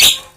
you.